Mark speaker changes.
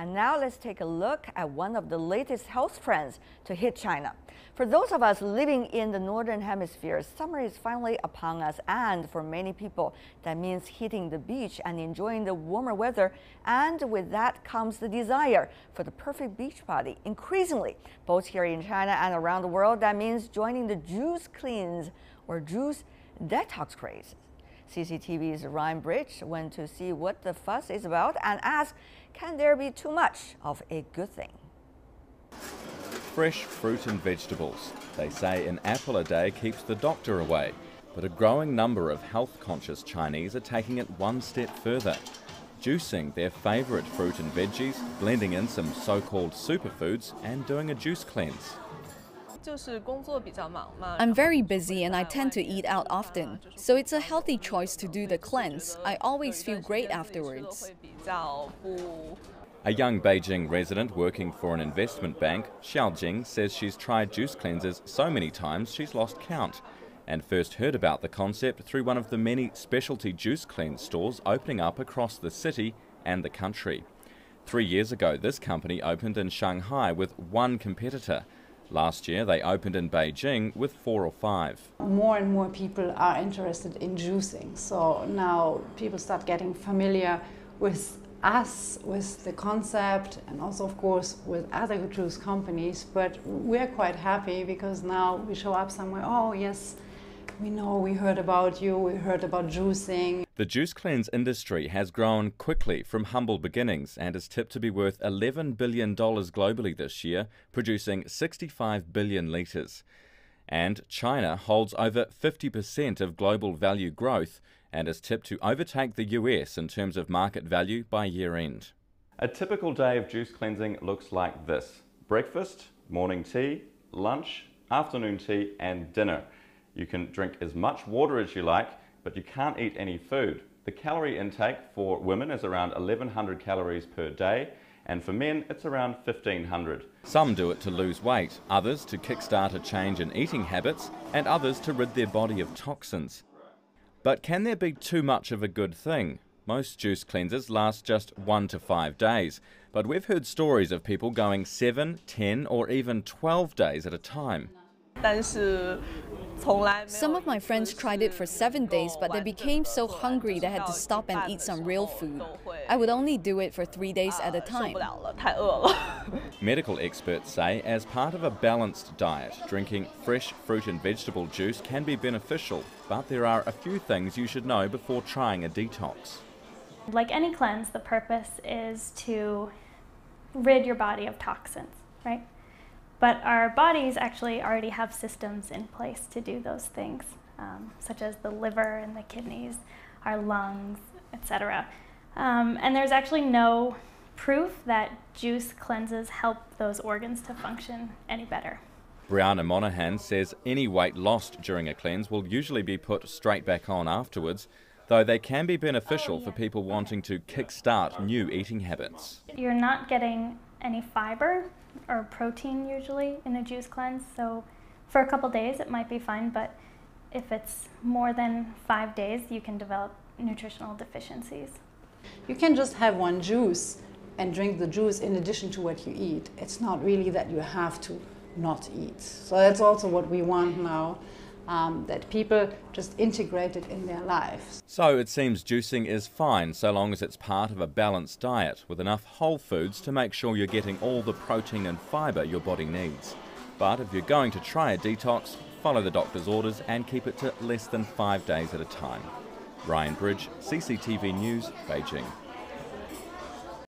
Speaker 1: And now let's take a look at one of the latest health trends to hit China. For those of us living in the northern hemisphere, summer is finally upon us, and for many people, that means hitting the beach and enjoying the warmer weather. And with that comes the desire for the perfect beach body. Increasingly, both here in China and around the world, that means joining the juice cleanse or juice detox craze. CCTV's Ryan Bridge went to see what the fuss is about and asked, can there be too much of a good thing?
Speaker 2: Fresh fruit and vegetables. They say an apple a day keeps the doctor away, but a growing number of health conscious Chinese are taking it one step further. Juicing their favourite fruit and veggies, blending in some so called superfoods, and doing a juice cleanse.
Speaker 3: I'm very busy and I tend to eat out often, so it's a healthy choice to do the cleanse. I always feel great afterwards.
Speaker 2: A young Beijing resident working for an investment bank, Xiao Jing, says she's tried juice cleanses so many times she's lost count and first heard about the concept through one of the many specialty juice cleanse stores opening up across the city and the country. Three years ago, this company opened in Shanghai with one competitor. Last year, they opened in Beijing with four or five.
Speaker 4: More and more people are interested in juicing. So now people start getting familiar with us, with the concept, and also, of course, with other juice companies. But we're quite happy because now we show up somewhere, oh, yes, we know, we heard about you, we heard about juicing.
Speaker 2: The juice cleanse industry has grown quickly from humble beginnings and is tipped to be worth $11 billion globally this year, producing 65 billion litres. And China holds over 50% of global value growth and is tipped to overtake the US in terms of market value by year end. A typical day of juice cleansing looks like this breakfast, morning tea, lunch, afternoon tea, and dinner. You can drink as much water as you like, but you can't eat any food. The calorie intake for women is around 1100 calories per day, and for men it's around 1500. Some do it to lose weight, others to kickstart a change in eating habits, and others to rid their body of toxins. But can there be too much of a good thing? Most juice cleanses last just one to five days, but we've heard stories of people going seven, ten, or even 12 days at a time.
Speaker 3: Uh, Some of my friends tried it for seven days, but they became so hungry they had to stop and eat some real food. I would only do it for three days at a time.
Speaker 2: Medical experts say, as part of a balanced diet, drinking fresh fruit and vegetable juice can be beneficial, but there are a few things you should know before trying a detox.
Speaker 5: Like any cleanse, the purpose is to rid your body of toxins, right? But our bodies actually already have systems in place to do those things, um, such as the liver and the kidneys, our lungs, etc. Um, and there's actually no proof that juice cleanses help those organs to function any better.
Speaker 2: Brianna Monahan says any weight lost during a cleanse will usually be put straight back on afterwards, though they can be beneficial oh, yeah. for people wanting to kickstart new eating habits.
Speaker 5: You're not getting any fiber or protein usually in a juice cleanse. So for a couple days it might be fine, but if it's more than five days, you can develop nutritional deficiencies.
Speaker 4: You can just have one juice and drink the juice in addition to what you eat. It's not really that you have to not eat. So that's also what we want now um, that people just integrate it in their lives.
Speaker 2: So it seems juicing is fine so long as it's part of a balanced diet with enough whole foods to make sure you're getting all the protein and fibre your body needs. But if you're going to try a detox, follow the doctor's orders and keep it to less than five days at a time. Ryan Bridge, CCTV News, Beijing.